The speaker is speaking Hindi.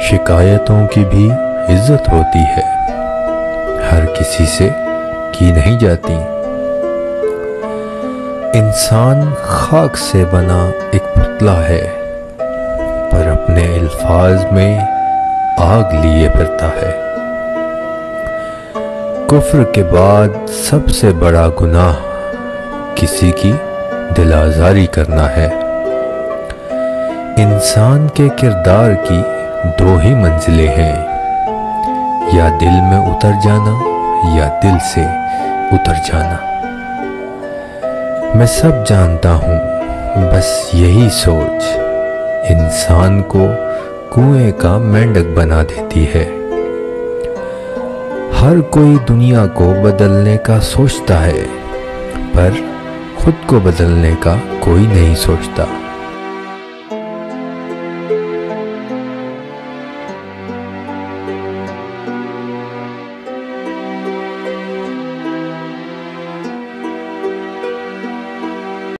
शिकायतों की भी इज़्ज़त होती है। हर किसी से की नहीं जाती। इंसान खाक से बना एक पुतला है, पर अपने अल्फाज में आग लिए फिरता है। कुफ्र के बाद सबसे बड़ा गुनाह किसी की दिल आज़ारी करना है। इंसान के किरदार की दो ही मंजिलें हैं। या दिल में उतर जाना, या दिल से उतर जाना। मैं सब जानता हूँ, बस यही सोच इंसान को कुएँ का मेंढक बना देती है। हर कोई दुनिया को बदलने का सोचता है, पर खुद को बदलने का कोई नहीं सोचता।